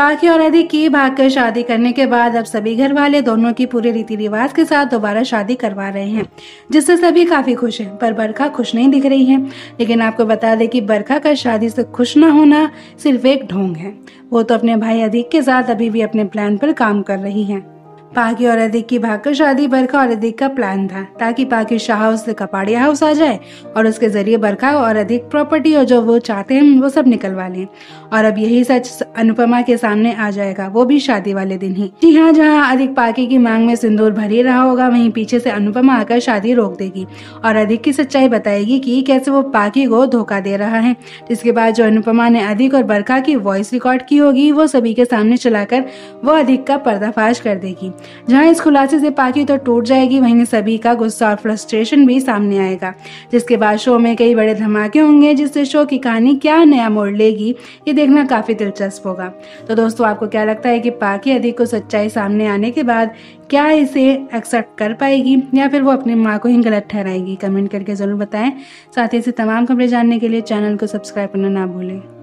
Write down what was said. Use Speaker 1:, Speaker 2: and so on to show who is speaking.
Speaker 1: पाकि और अधिक की भाग कर शादी करने के बाद अब सभी घर वाले दोनों की पूरे रीति रिवाज के साथ दोबारा शादी करवा रहे हैं, जिससे सभी काफ़ी खुश हैं, पर बरखा खुश नहीं दिख रही है। लेकिन आपको बता दें कि बरखा का शादी से खुश न होना सिर्फ़ एक ढोंग है। वो तो अपने भाई अधिक के साथ अभी भी अपने प्लान पर काम कर रही है। पाकि और अधिक की भागकर शादी बरखा और अधिक का प्लान था, ताकि पाकि शाह हाउस से कपाड़िया हाउस आ जाए और उसके ज़रिए बरखा और अधिक प्रॉपर्टी और जो वो चाहते हैं, वो सब निकलवा लें। और अब यही सच अनुपमा के सामने आ जाएगा, वो भी शादी वाले दिन ही। जी हाँ जहाँ अधिक पाकि की मांग में सिंदूर भर रहा होगा, वहीं पीछे से अनुपमा आकर शादी रोक देगी और अधिक की सच्चाई बताएगी कि कैसे वो पाकि को धोखा दे रहा है। जिसके बाद जो अनुपमा ने अधिक और बरखा की वॉइस रिकॉर्ड की होगी, वो सभी के सामने चलाकर वो अधिक का पर्दाफाश कर देगी। जहाँ इस खुलासे से पाकि तो टूट जाएगी, वहीं सभी का गुस्सा और फ्रस्ट्रेशन भी सामने आएगा। जिसके बाद शो में कई बड़े धमाके होंगे, जिससे शो की कहानी क्या नया मोड़ लेगी, ये देखना काफ़ी दिलचस्प होगा। तो दोस्तों, आपको क्या लगता है कि पाकि अधिक को सच्चाई सामने आने के बाद क्या इसे एक्सेप्ट कर पाएगी, या फिर वो अपनी माँ को ही गलत ठहराएगी? कमेंट करके ज़रूर बताएँ। साथ ही इसे तमाम खबरें जानने के लिए चैनल को सब्सक्राइब करना ना भूलें।